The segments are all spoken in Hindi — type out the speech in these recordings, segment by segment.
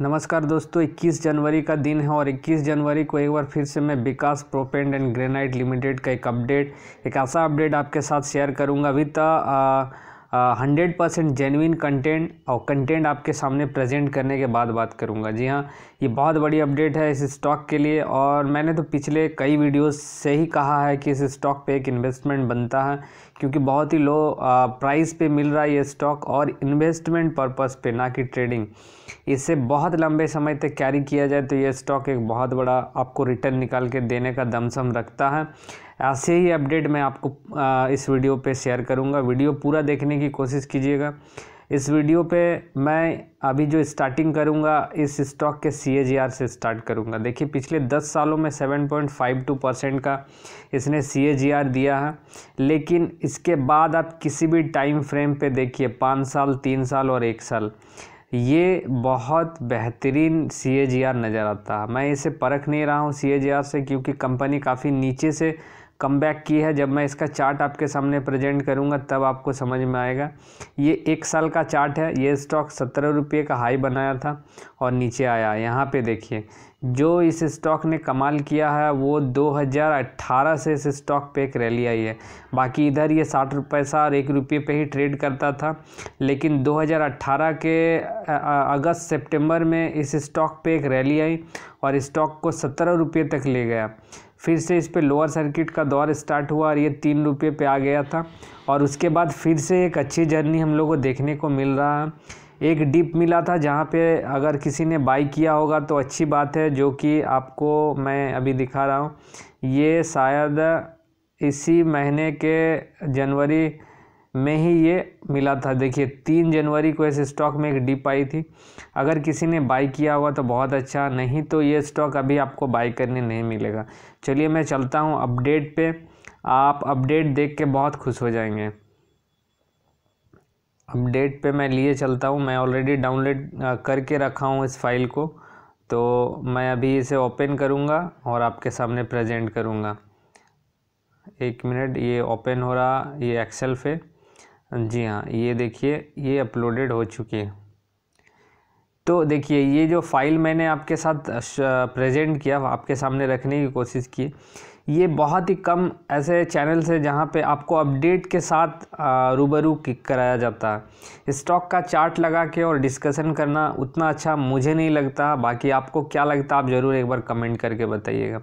नमस्कार दोस्तों 21 जनवरी का दिन है और 21 जनवरी को एक बार फिर से मैं Vikas proppant and granite limited का एक अपडेट, एक ऐसा अपडेट आपके साथ शेयर करूँगा। With hundred percent genuine content और कंटेंट आपके सामने प्रेजेंट करने के बाद बात करूँगा। जी हाँ ये बहुत बड़ी अपडेट है इस स्टॉक के लिए और मैंने तो पिछले कई वीडियोस से ही कहा है कि इस स्टॉक पे एक इन्वेस्टमेंट बनता है क्योंकि बहुत ही लो प्राइस पे मिल रहा है ये स्टॉक और इन्वेस्टमेंट पर्पस पे, ना कि ट्रेडिंग इसे बहुत लंबे समय तक कैरी किया जाए तो ये स्टॉक एक बहुत बड़ा आपको रिटर्न निकाल के देने का दमसम रखता है। ऐसे ही अपडेट मैं आपको इस वीडियो पे शेयर करूँगा। वीडियो पूरा देखने की कोशिश कीजिएगा। इस वीडियो पे मैं अभी जो स्टार्टिंग करूँगा, इस स्टॉक के सीएजीआर से स्टार्ट करूँगा। देखिए, पिछले 10 सालों में 7.52 परसेंट का इसने सीएजीआर दिया है। लेकिन इसके बाद आप किसी भी टाइम फ्रेम पे देखिए, पाँच साल, तीन साल और एक साल, ये बहुत बेहतरीन सीएजीआर नज़र आता है। मैं इसे परख नहीं रहा हूँ सी से, क्योंकि कंपनी काफ़ी नीचे से कम की है। जब मैं इसका चार्ट आपके सामने प्रेजेंट करूँगा, तब आपको समझ में आएगा। ये एक साल का चार्ट है। ये स्टॉक सत्रह रुपये का हाई बनाया था और नीचे आया। यहाँ पे देखिए जो इस स्टॉक ने कमाल किया है, वो 2018 से इस स्टॉक पे एक रैली आई है। बाकी इधर ये साठ पैसा और एक रुपये पे ही ट्रेड करता था, लेकिन 2018 के अगस्त सितंबर में इस स्टॉक पे एक रैली आई और स्टॉक को सत्रह रुपये तक ले गया। फिर से इस पर लोअर सर्किट का दौर स्टार्ट हुआ और ये तीन रुपये पे आ गया था और उसके बाद फिर से एक अच्छी जर्नी हम लोग को देखने को मिल रहा है। एक डिप मिला था जहाँ पे अगर किसी ने बाई किया होगा तो अच्छी बात है, जो कि आपको मैं अभी दिखा रहा हूँ। ये शायद इसी महीने के जनवरी में ही ये मिला था। देखिए, तीन जनवरी को इस स्टॉक में एक डिप आई थी। अगर किसी ने बाई किया हुआ तो बहुत अच्छा नहीं तो ये स्टॉक अभी आपको बाई करने नहीं मिलेगा। चलिए मैं चलता हूँ अपडेट पे। आप अपडेट देख के बहुत खुश हो जाएँगे। अपडेट पे मैं लिए चलता हूँ। मैं ऑलरेडी डाउनलोड करके रखा हूँ इस फ़ाइल को। तो मैं अभी इसे ओपन करूँगा और आपके सामने प्रेजेंट करूँगा। एक मिनट ये ओपन हो रहा, ये एक्सेल पे। जी हाँ ये देखिए, ये अपलोडेड हो चुकी है। तो देखिए, ये जो फ़ाइल मैंने आपके साथ प्रेजेंट किया, आपके सामने रखने की कोशिश की ये बहुत ही कम ऐसे चैनल से जहाँ पे आपको अपडेट के साथ रूबरू किक कराया जाता है। स्टॉक का चार्ट लगा के और डिस्कशन करना उतना अच्छा मुझे नहीं लगता। बाकी आपको क्या लगता है, आप ज़रूर एक बार कमेंट करके बताइएगा।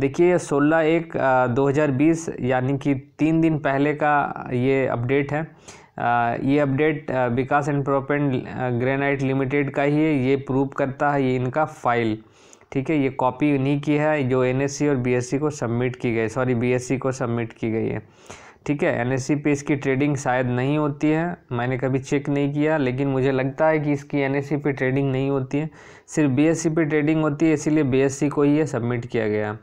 देखिए सोलह एक दो हज़ार बीस, यानी कि तीन दिन पहले का ये अपडेट है। ये update Vikas and proppant granite limited का ही है। ये प्रूव करता है ये इनका फ़ाइल ठीक है, ये कॉपी उन्हीं की है, जो एनएससी और बीएससी को सबमिट की गई सॉरी बीएससी को सबमिट की गई है। ठीक है एनएससी पे इसकी ट्रेडिंग शायद नहीं होती है, मैंने कभी चेक नहीं किया, लेकिन मुझे लगता है कि इसकी एनएससी पे ट्रेडिंग नहीं होती है। सिर्फ़ बीएससी पे ट्रेडिंग होती है, इसीलिए बीएससी को ही ये सबमिट किया गया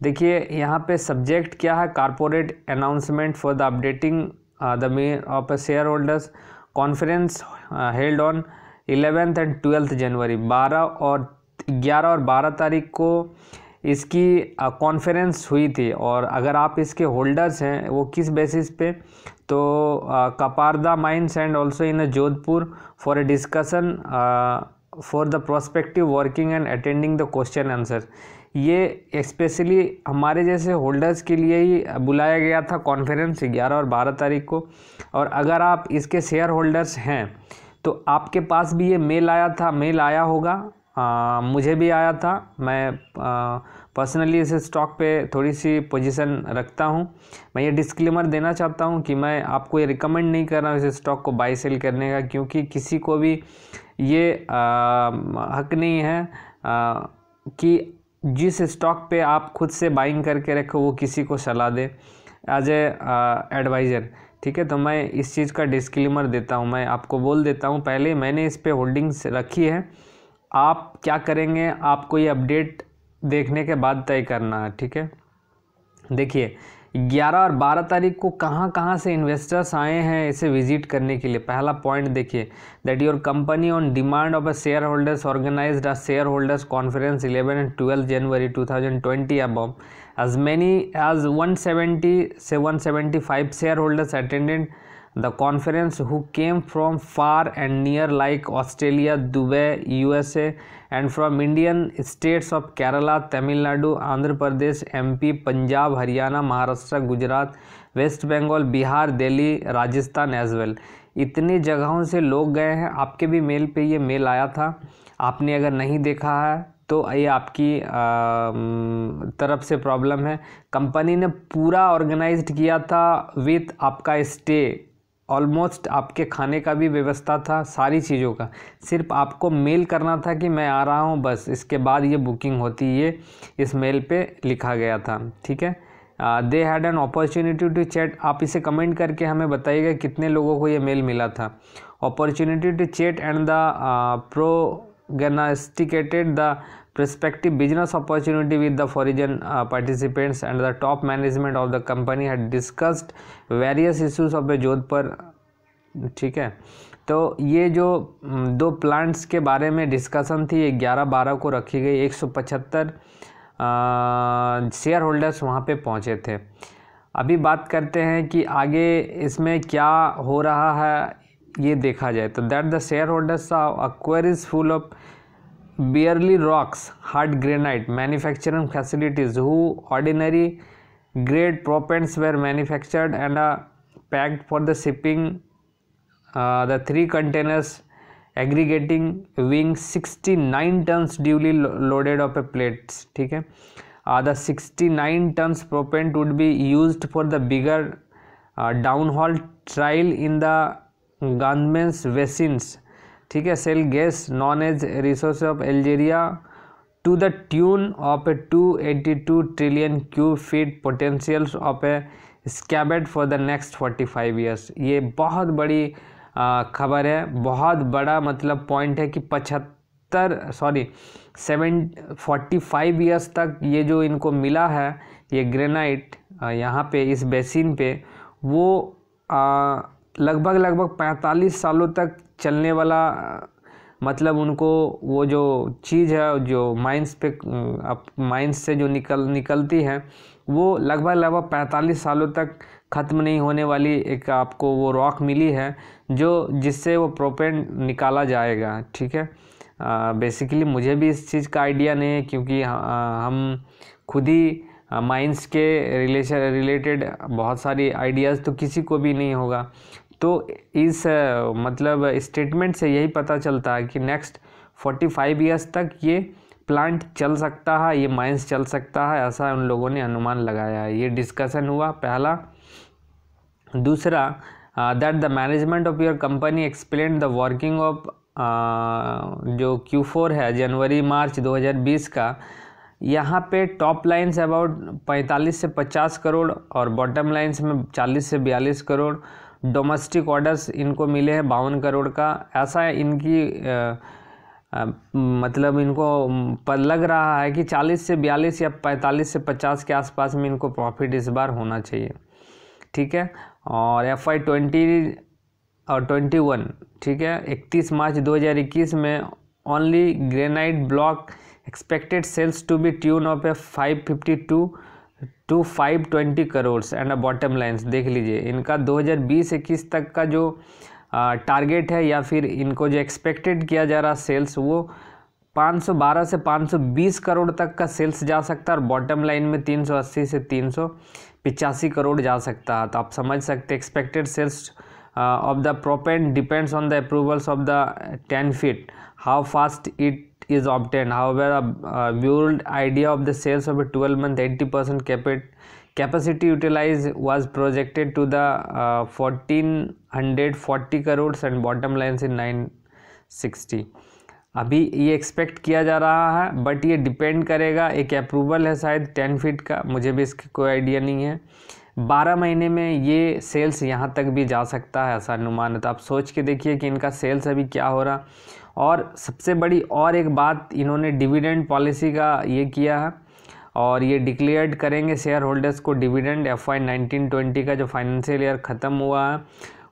देखिए, यहाँ पे सब्जेक्ट क्या है? Corporate announcement for the updating the main of a share holders conference held on eleventh and twelfth January बारह और ग्यारह और बारह तारीख को इसकी कॉन्फ्रेंस हुई थी और अगर आप इसके होल्डर्स हैं, वो किस बेसिस पे? तो Kaparda mines and also in Jodhpur for a discussion for the prospective working and attending the question answer ये स्पेशली हमारे जैसे होल्डर्स के लिए ही बुलाया गया था कॉन्फ्रेंस ग्यारह और बारह तारीख को। और अगर आप इसके शेयर होल्डर्स हैं तो आपके पास भी ये मेल आया था मेल आया होगा। आ, मुझे भी आया था। मैं पर्सनली इस स्टॉक पे थोड़ी सी पोजीशन रखता हूँ। मैं ये डिस्क्लेमर देना चाहता हूँ कि मैं आपको ये रिकमेंड नहीं कर रहा हूँ इस स्टॉक को बाई सेल करने का क्योंकि किसी को भी ये आ, हक नहीं है आ, कि जिस स्टॉक पे आप खुद से बाइंग करके रखो वो किसी को सलाह दे। एज ए एडवाइज़र ठीक है? तो मैं इस चीज़ का डिस्क्लेमर देता हूँ। मैं आपको बोल देता हूँ पहले मैंने इस पर होल्डिंग्स रखी है। आप क्या करेंगे? आपको ये अपडेट देखने के बाद तय करना है, ठीक है? देखिए, ग्यारह और बारह तारीख को कहाँ कहाँ से इन्वेस्टर्स आए हैं इसे विज़िट करने के लिए? पहला पॉइंट देखिए that your company on demand of a share holders organise a share holders conference eleven and twelve January two thousand twenty above as many as 170 say 175 shareholders attended the conference who came from far and near like Australia Dubai U USA and from Indian states of Kerala Tamil Nadu Andhra Pradesh M P Punjab Haryana Maharashtra Gujarat West Bengal Bihar Delhi Rajasthan as well इतनी जगहों से लोग गए हैं। आपके भी मेल पर ये मेल आया था। आपने अगर नहीं देखा है तो ये आपकी तरफ़ से प्रॉब्लम है। कंपनी ने पूरा ऑर्गेनाइज्ड किया था विथ आपका स्टे ऑलमोस्ट आपके खाने का भी व्यवस्था था, सारी चीज़ों का। सिर्फ़ आपको मेल करना था कि मैं आ रहा हूँ, बस। इसके बाद ये बुकिंग होती, ये इस मेल पे लिखा गया था, ठीक है? They had an opportunity to chat आप इसे कमेंट करके हमें बताइएगा कितने लोगों को ये मेल मिला था। Opportunity to chat and the prognosticated the prospective business opportunity with the foreign uh, participants and the top management of the company had discussed various issues of the Jodhpur ठीक है तो ये जो दो प्लांट्स के बारे में डिस्कशन थी ये ग्यारह बारह को रखी गई एक सौ पचहत्तर शेयर होल्डर्स वहाँ पे पहुँचे थे अभी बात करते हैं कि आगे इसमें क्या हो रहा है ये देखा जाए तो that the share holders acquire is full of barely rocks hard granite manufacturing facilities who ordinary grade proppants were manufactured and a packed for the shipping the three containers aggregating wing sixty nine tons duly loaded of a plates ठीक है? The sixty nine tons proppant would be use for the bigger down hole trial in the Ghanman's basins, ठीक है, shale gas, non age resource of Algeria to the tune of a two eighty two trillion cu feet potentials of a scabbed for the next forty five years ये बहुत बड़ी खबर है, बहुत बड़ा मतलब पॉइंट है कि पचहत्तर, sorry, seven, forty five years तक ये जो इनको मिला है, ये ग्रेनाइट यहाँ पे, इस बेसिन पे, वो लगभग लगभग पैंतालीस सालों तक चलने वाला मतलब उनको वो जो चीज़ है, जो माइंस पे अब माइंस से जो निकल, निकलती है, वो लगभग लगभग पैंतालीस सालों तक ख़त्म नहीं होने वाली एक आपको वो रॉक मिली है, जो जिससे वो प्रोपेन निकाला जाएगा, ठीक है? बेसिकली मुझे भी इस चीज़ का आइडिया नहीं है, क्योंकि हम खुद ही माइंस के रिलेशन रिलेटेड बहुत सारी आइडियाज़ तो किसी को भी नहीं होगा। तो इस मतलब स्टेटमेंट से यही पता चलता है कि नेक्स्ट फोर्टी फाइव ईयर्स तक ये प्लांट चल सकता है, ये माइंस चल सकता है, ऐसा उन लोगों ने अनुमान लगाया है। ये डिस्कशन हुआ पहला। दूसरा that the management of your company explain the working of जो क्यू फोर है, जनवरी, मार्च 2020 का, यहाँ पे टॉप लाइन्स अबाउट 45 से 50 करोड़ और बॉटम लाइन्स में 40 से 42 करोड़। डोमेस्टिक ऑर्डर्स इनको मिले हैं बावन करोड़ का। ऐसा इनकी आ, आ, मतलब इनको पर लग रहा है कि 40 से 42 या 45 से 50 के आसपास में इनको प्रॉफिट इस बार होना चाहिए। ठीक है? और एफ़ आई ट्वेंटी और ट्वेंटी वन ठीक है? इकतीस मार्च 2021 में only granite block expected sales to be tune of a five fifty to five twenty crore and a bottom lines देख लीजिए, इनका 2020-21 तक का जो टारगेट है या फिर इनको जो एक्सपेक्टेड किया जा रहा सेल्स वो 512 से 520 करोड़ तक का सेल्स जा सकता है और बॉटम लाइन में 380 से तीन करोड़ जा सकता है। तो आप समझ सकते expected sales of the proppant depends on the approvals of the ten feet how fast it is obtained. However, a, a build idea of the sales of a 12 month 80 percent capacity utilized was projected to the uh, 1440 crores and bottom lines in 960 अभी ये एक्सपेक्ट किया जा रहा है बट ये डिपेंड करेगा एक अप्रूवल है शायद टेन फीट का मुझे भी इसकी कोई आइडिया नहीं है बारह महीने में ये सेल्स यहाँ तक भी जा सकता है ऐसा अनुमान है तो आप सोच के देखिए कि इनका सेल्स अभी क्या हो रहा और सबसे बड़ी और एक बात इन्होंने डिविडेंड पॉलिसी का ये किया है और ये डिक्लेयर्ड करेंगे शेयर होल्डर्स को dividend F Y nineteen twenty का जो फाइनेंशियल ईयर ख़त्म हुआ है,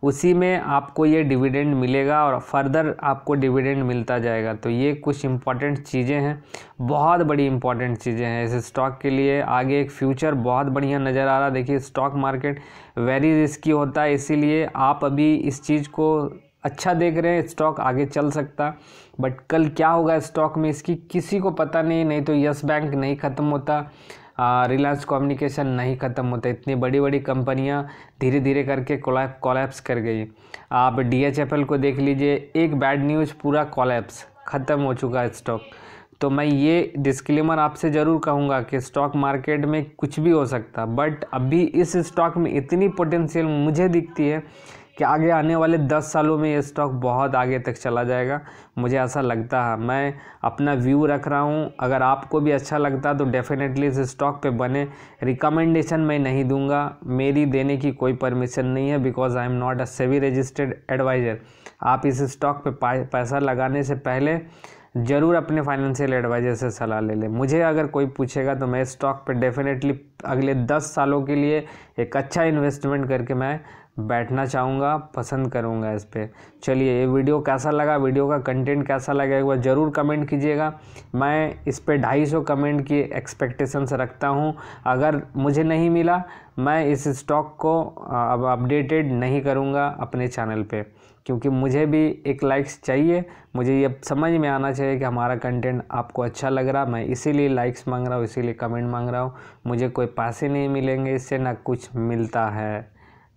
उसी में आपको ये डिविडेंड मिलेगा और फर्दर आपको डिविडेंड मिलता जाएगा। तो ये कुछ इंपॉर्टेंट चीज़ें हैं, बहुत बड़ी इंपॉर्टेंट चीज़ें हैं इस स्टॉक के लिए। आगे एक फ्यूचर बहुत बढ़िया नज़र आ रहा देखिए स्टॉक मार्केट वेरी रिस्की होता है, इसीलिए आप अभी इस चीज़ को अच्छा देख रहे हैं स्टॉक आगे चल सकता। बट कल क्या होगा स्टॉक में इसकी? किसी को पता नहीं नहीं तो यस बैंक नहीं ख़त्म होता। रिलायंस कम्युनिकेशन नहीं ख़त्म होता। इतनी बड़ी बड़ी कंपनियाँ धीरे धीरे करके कोलैप्स कर गई। आप डी को देख लीजिए, एक बैड न्यूज़ पूरा कोलैप्स ख़त्म हो चुका है स्टॉक तो मैं ये डिस्क्लेमर आपसे ज़रूर कहूँगा कि स्टॉक मार्केट में कुछ भी हो सकता। बट अभी इस स्टॉक में इतनी पोटेंशियल मुझे दिखती है कि आगे आने वाले दस सालों में ये स्टॉक बहुत आगे तक चला जाएगा। मुझे ऐसा लगता है। मैं अपना व्यू रख रहा हूँ। अगर आपको भी अच्छा लगता तो डेफिनेटली इस स्टॉक पे बने। रिकमेंडेशन मैं नहीं दूँगा। मेरी देने की कोई परमिशन नहीं है because I am not a SEBI registered advisor आप इस स्टॉक पे पैसा लगाने से पहले ज़रूर अपने फाइनेंशियल एडवाइज़र से सलाह ले लें। मुझे अगर कोई पूछेगा तो मैं स्टॉक पे डेफिनेटली अगले दस सालों के लिए एक अच्छा इन्वेस्टमेंट करके मैं बैठना चाहूँगा, पसंद करूँगा इस पर चलिए, ये वीडियो कैसा लगा? वीडियो का कंटेंट कैसा लगा? एक बार ज़रूर कमेंट कीजिएगा। मैं इस पर ढाई सौ कमेंट की एक्सपेक्टेशंस रखता हूँ। अगर मुझे नहीं मिला, मैं इस स्टॉक को अब अपडेटेड नहीं करूँगा अपने चैनल पे। क्योंकि मुझे भी एक लाइक्स चाहिए। मुझे ये समझ में आना चाहिए कि हमारा कंटेंट आपको अच्छा लग रहा। मैं इसीलिए लाइक्स मांग रहा हूँ, इसीलिए कमेंट मांग रहा हूँ। मुझे कोई पैसे नहीं मिलेंगे, इससे ना कुछ मिलता है।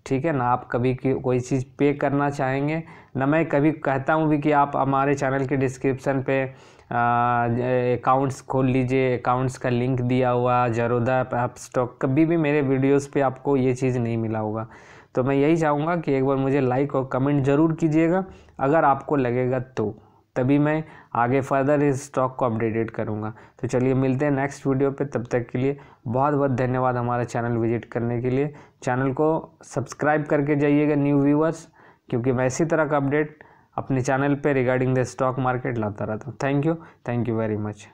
ठीक है ना? आप कभी की, कोई चीज़ पे करना चाहेंगे। ना मैं कभी कहता हूँ भी कि आप हमारे चैनल के डिस्क्रिप्शन पे अकाउंट्स खोल लीजिए। अकाउंट्स का लिंक दिया हुआ, जरोदा आप स्टॉक, कभी भी मेरे वीडियोस पे आपको ये चीज़ नहीं मिला होगा। तो मैं यही चाहूँगा कि एक बार मुझे लाइक और कमेंट ज़रूर कीजिएगा। अगर आपको लगेगा तो। तभी मैं आगे फर्दर इस स्टॉक को अपडेटेड करूँगा। तो चलिए मिलते हैं नेक्स्ट वीडियो पे। तब तक के लिए बहुत बहुत धन्यवाद हमारा चैनल विज़िट करने के लिए। चैनल को सब्सक्राइब करके जाइएगा न्यू व्यूवर्स क्योंकि मैं इसी तरह का अपडेट अपने चैनल पे रिगार्डिंग द स्टॉक मार्केट लाता रहता हूँ। Thank you thank you very much